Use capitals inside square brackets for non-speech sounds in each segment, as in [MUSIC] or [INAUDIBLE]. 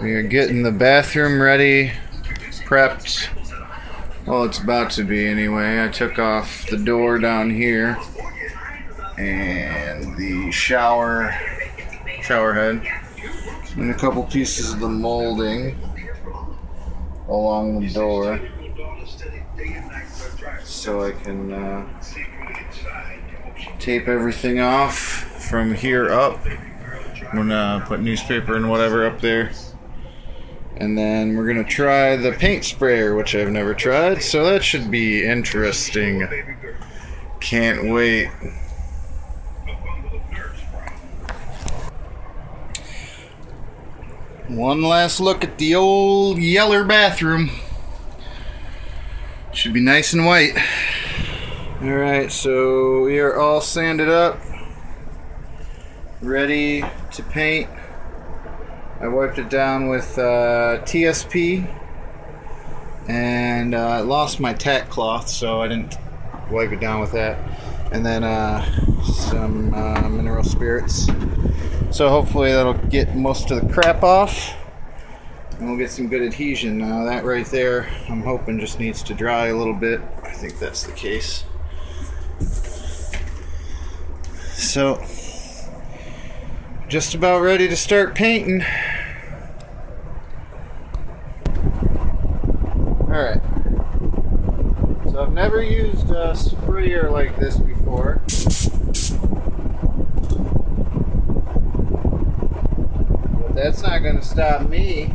We are getting the bathroom ready, prepped. Well, it's about to be anyway. I took off the door down here and the shower shower head and a couple pieces of the molding along the door so I can uh, tape everything off from here up. I'm gonna put newspaper and whatever up there. And then we're gonna try the paint sprayer, which I've never tried, so that should be interesting. Can't wait. One last look at the old yeller bathroom. Should be nice and white. Alright, so we are all sanded up. Ready to paint. I wiped it down with uh, TSP. And uh, lost my tack cloth, so I didn't wipe it down with that. And then uh, some uh, mineral spirits. So hopefully that'll get most of the crap off. And we'll get some good adhesion. Now that right there, I'm hoping just needs to dry a little bit. I think that's the case. So, just about ready to start painting. Alright. So I've never used a sprayer like this before. But that's not going to stop me.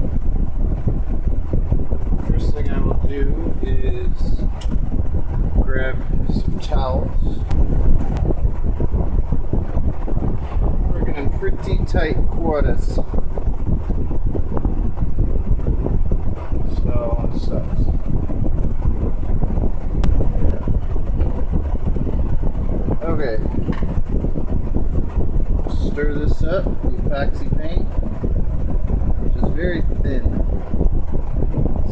First thing I will do is grab some towels. Working in pretty tight quarters. So, it sucks. Okay. Stir this up, the epoxy paint, which is very thin.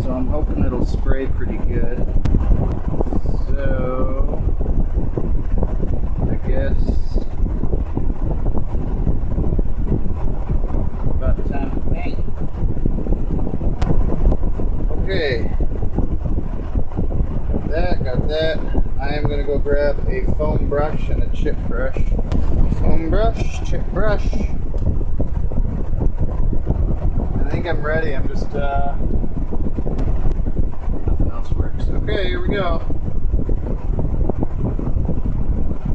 So I'm hoping it'll spray pretty good. So I guess about time to paint. Okay. Got that, got that. I am gonna go grab a foam brush and a chip brush. Foam brush, chip brush. I think I'm ready. I'm just uh nothing else works. Okay, here we go.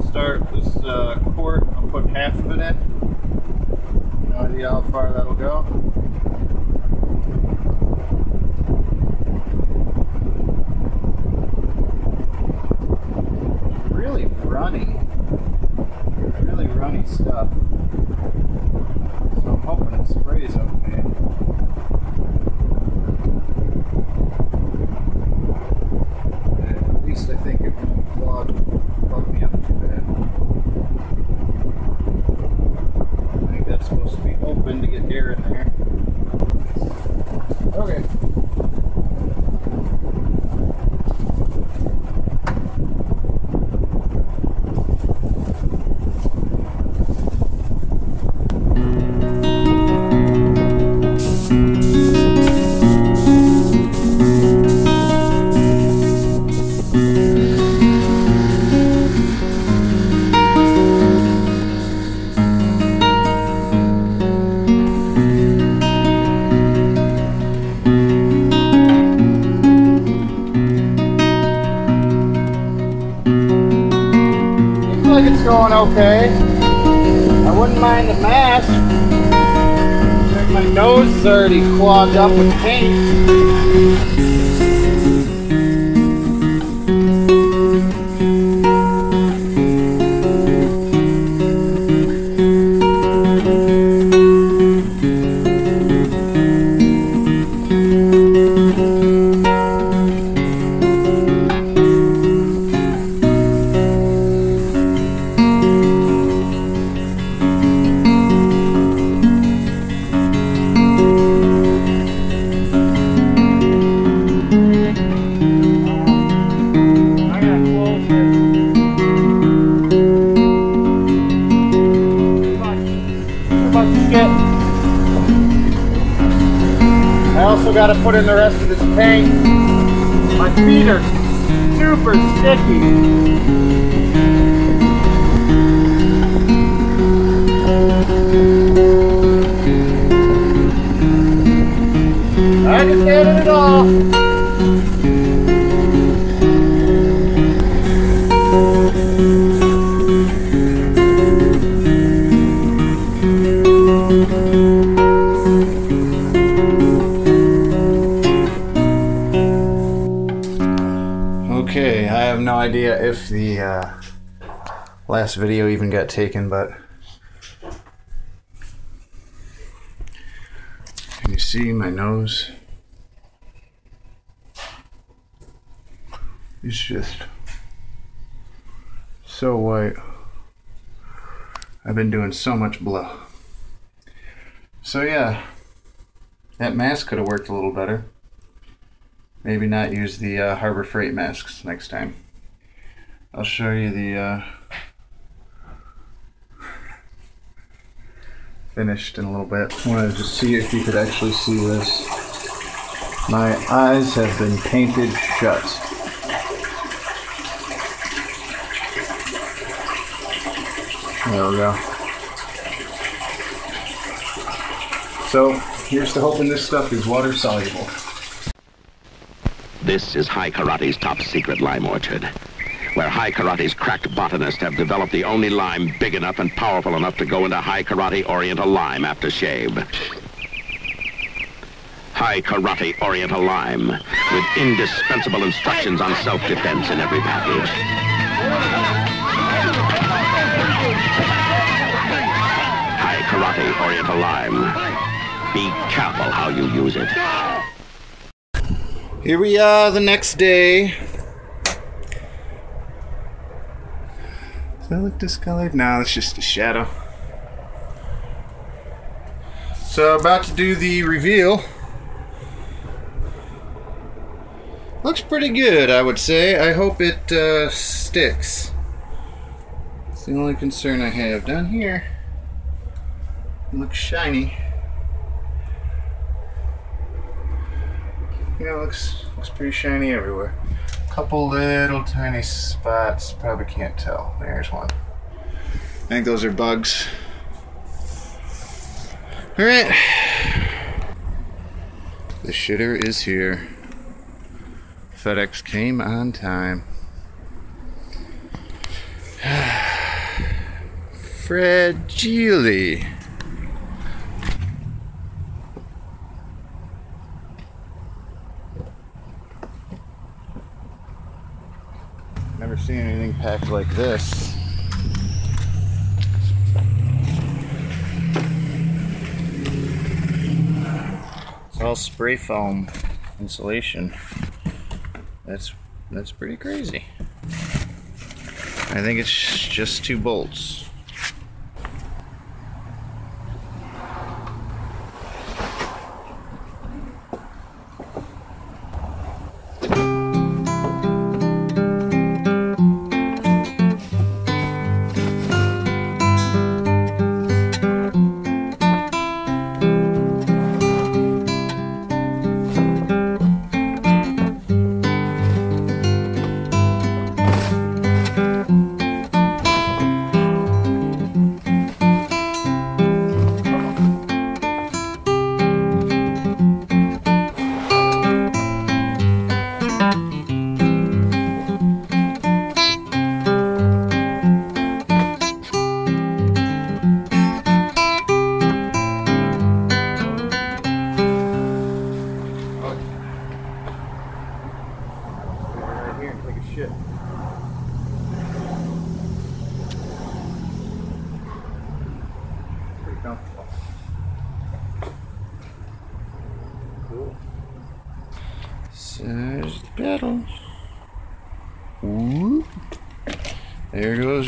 Start this uh, quart. I'll put half of it in. No idea how far that'll go. Really runny. Really runny stuff. So I'm hoping it sprays okay. At least I think it won't clog, clog me up too bad. Okay. I wouldn't mind the mask. My nose is already clogged up with paint. Also got to put in the rest of this paint. My feet are super sticky. I just added it all. Last video even got taken, but can you see my nose? It's just so white. I've been doing so much blow. So yeah, that mask could have worked a little better. Maybe not use the uh, Harbor Freight masks next time. I'll show you the uh, finished in a little bit. I wanted to just see if you could actually see this. My eyes have been painted shut. There we go. So here's to hoping this stuff is water soluble. This is Hai Karate's top secret lime orchard, where Hai Karate's cracked botanists have developed the only lime big enough and powerful enough to go into Hai Karate Oriental Lime after shave. Hai Karate Oriental Lime, with indispensable instructions on self-defense in every package. Hai Karate Oriental Lime. Be careful how you use it. Here we are the next day. Does that look discolored? No, it's just a shadow. So about to do the reveal. Looks pretty good, I would say. I hope it uh, sticks. It's the only concern I have. Down here, looks shiny. Yeah, it looks looks pretty shiny everywhere. Couple little tiny spots, probably can't tell. There's one. I think those are bugs. Alright. The shitter is here. FedEx came on time. [SIGHS] Fragile. Never packed like this. It's all spray foam insulation. That's that's pretty crazy. I think it's just two bolts.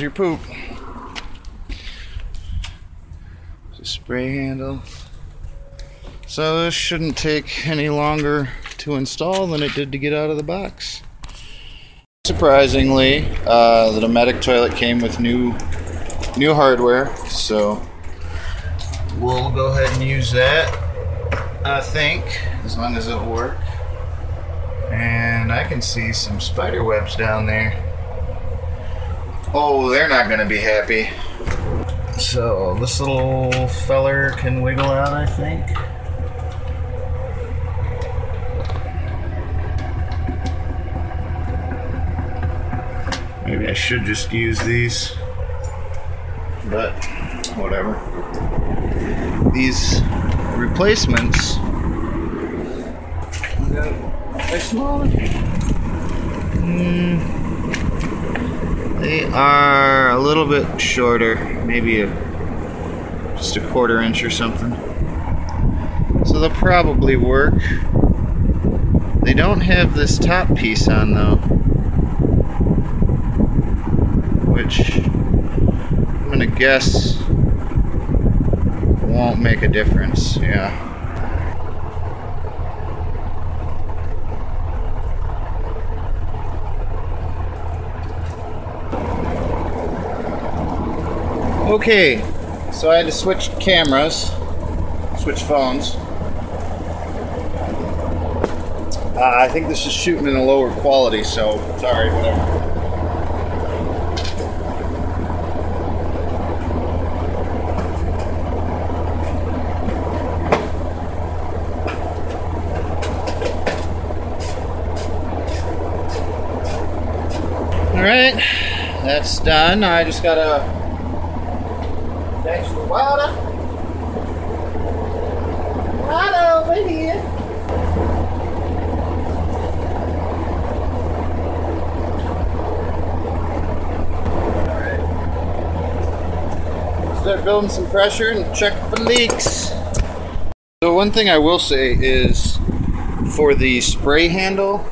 Your poop. There's a spray handle. So this shouldn't take any longer to install than it did to get out of the box. Surprisingly, uh, the Dometic toilet came with new new hardware, so we'll go ahead and use that. I think, as long as it'll work. And I can see some spider webs down there. Oh, they're not gonna be happy. So this little feller can wiggle out, I think. Maybe I should just use these, but whatever. These replacements are smaller. Mm, they are a little bit shorter, maybe a just a quarter inch or something. So they'll probably work. They don't have this top piece on though. Which I'm gonna guess won't make a difference, yeah. Okay, so I had to switch cameras, switch phones. Uh, I think this is shooting in a lower quality, so sorry, whatever. All right, that's done. I just gotta water. Right over here. Start building some pressure and check for leaks. So one thing I will say is for the spray handle,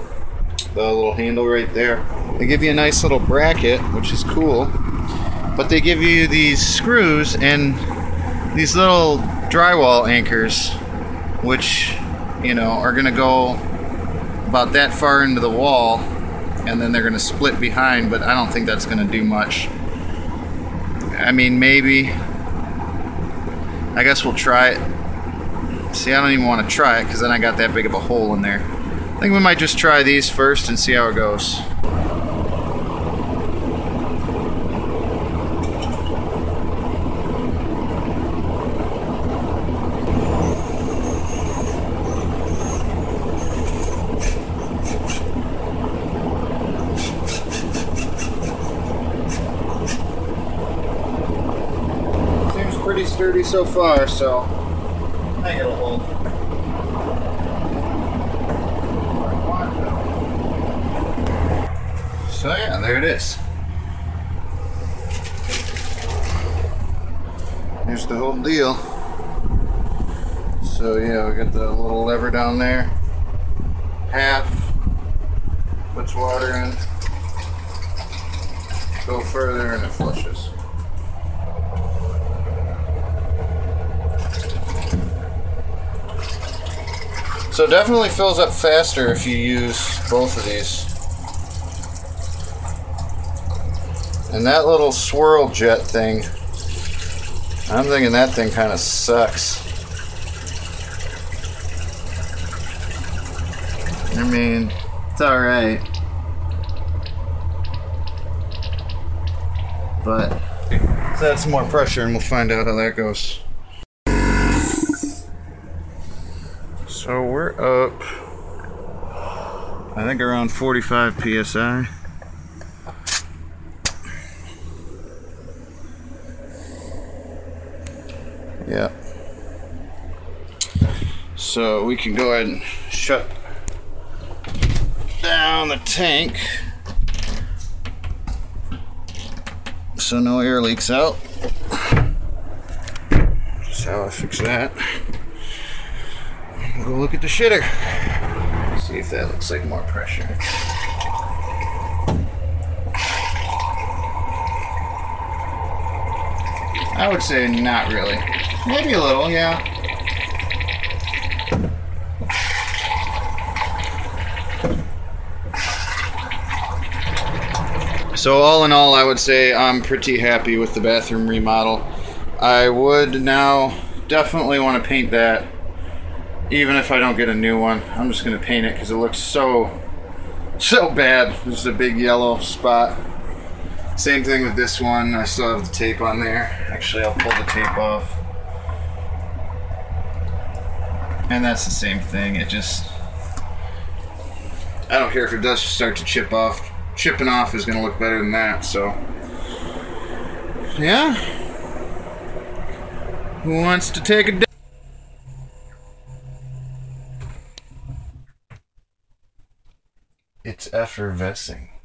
the little handle right there, they give you a nice little bracket, which is cool. But they give you these screws and these little drywall anchors, which, you know, are going to go about that far into the wall and then they're going to split behind, but I don't think that's going to do much. I mean, maybe. I guess we'll try it. See, I don't even want to try it because then I got that big of a hole in there. I think we might just try these first and see how it goes. So far, so I get a hold. So yeah, there it is. Here's the whole deal. So yeah, we got the little lever down there. Half puts water in. Go further and it flushes. So it definitely fills up faster if you use both of these. And that little swirl jet thing, I'm thinking that thing kind of sucks. I mean, it's alright. But some more pressure and we'll find out how that goes. So we're up, I think around 45 psi. Yeah. So we can go ahead and shut down the tank so no air leaks out. That's how I fix that. Go look at the shitter. See if that looks like more pressure. I would say not really. Maybe a little, yeah. So all in all, I would say I'm pretty happy with the bathroom remodel. I would now definitely want to paint that even if I don't get a new one, I'm just gonna paint it because it looks so so bad. There's a big yellow spot. Same thing with this one. I still have the tape on there. Actually, I'll pull the tape off. And that's the same thing. It just I don't care if it does start to chip off. Chipping off is going to look better than that, so yeah. Who wants to take a day? It's effervescing.